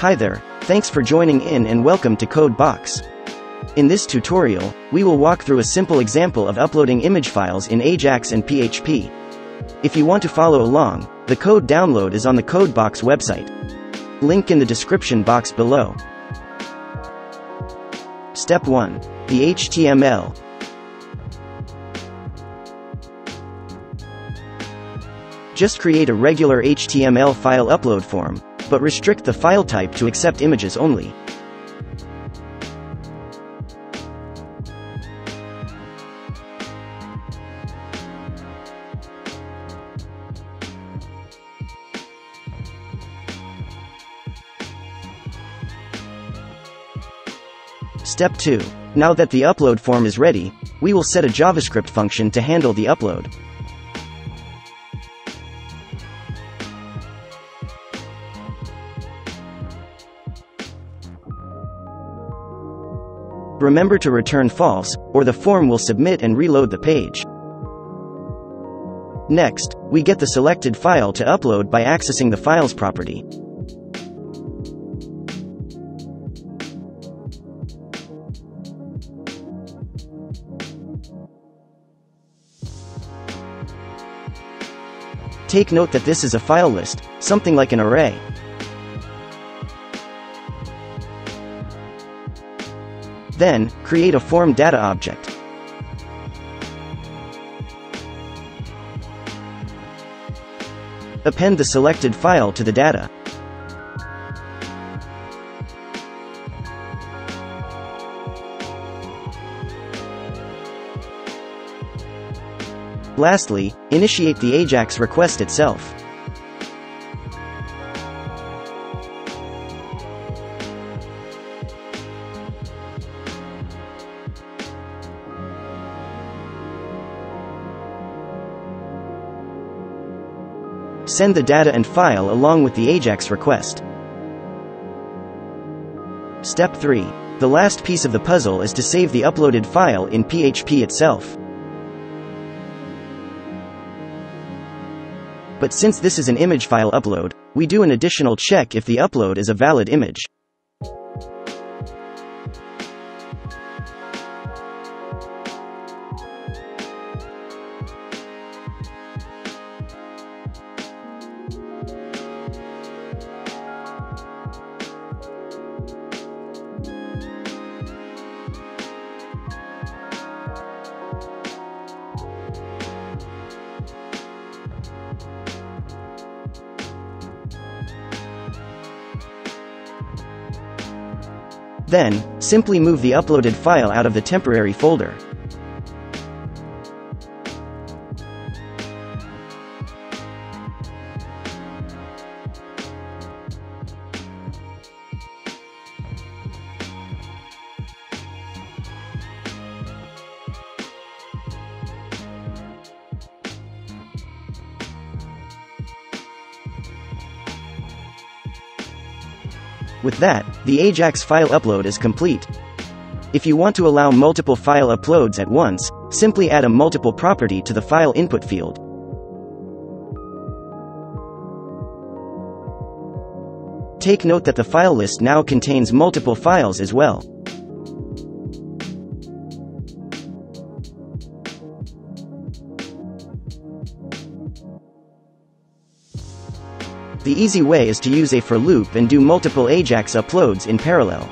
Hi there, thanks for joining in and welcome to Code Boxx. In this tutorial, we will walk through a simple example of uploading image files in Ajax and PHP. If you want to follow along, the code download is on the Code Boxx website. Link in the description box below. Step 1. The HTML. Just create a regular HTML file upload form, but restrict the file type to accept images only. Step 2. Now that the upload form is ready, we will set a JavaScript function to handle the upload. Remember to return false, or the form will submit and reload the page. Next, we get the selected file to upload by accessing the Files property. Take note that this is a file list, something like an array. Then, create a form data object. Append the selected file to the data. Lastly, initiate the AJAX request itself. Send the data and file along with the AJAX request. Step 3. The last piece of the puzzle is to save the uploaded file in PHP itself. But since this is an image file upload, we do an additional check if the upload is a valid image. Then, simply move the uploaded file out of the temporary folder. With that, the AJAX file upload is complete. If you want to allow multiple file uploads at once, simply add a multiple property to the file input field. Take note that the file list now contains multiple files as well. The easy way is to use a for loop and do multiple AJAX uploads in parallel.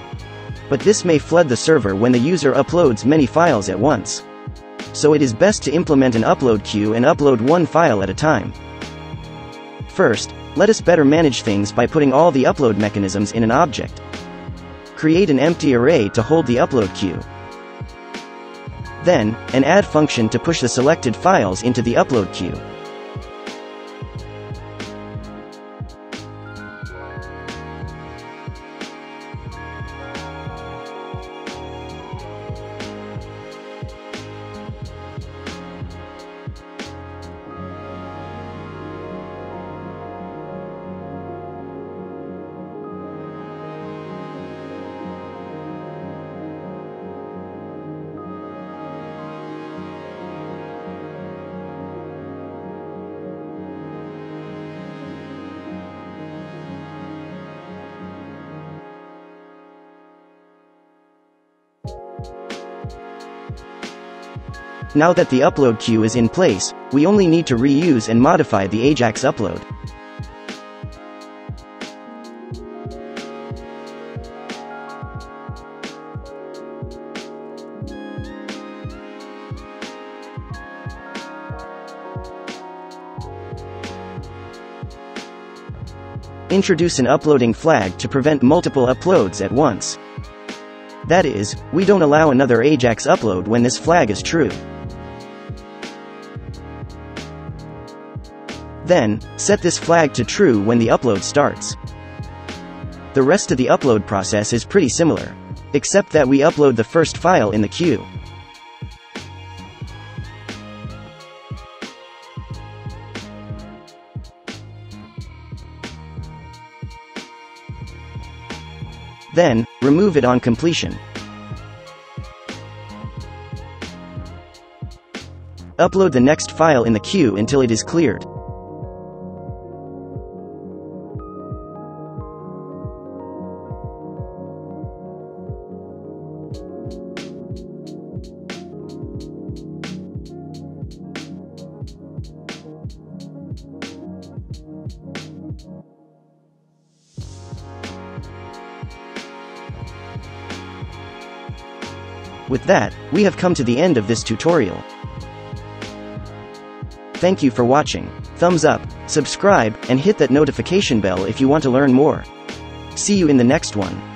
But this may flood the server when the user uploads many files at once. So it is best to implement an upload queue and upload one file at a time. First, let us better manage things by putting all the upload mechanisms in an object. Create an empty array to hold the upload queue. Then, an add function to push the selected files into the upload queue. Now that the upload queue is in place, we only need to reuse and modify the AJAX upload. Introduce an uploading flag to prevent multiple uploads at once. That is, we don't allow another AJAX upload when this flag is true. Then, set this flag to true when the upload starts. The rest of the upload process is pretty similar. Except that we upload the first file in the queue. Then, remove it on completion. Upload the next file in the queue until it is cleared. With that, we have come to the end of this tutorial. Thank you for watching. Thumbs up, subscribe, and hit that notification bell if you want to learn more. See you in the next one.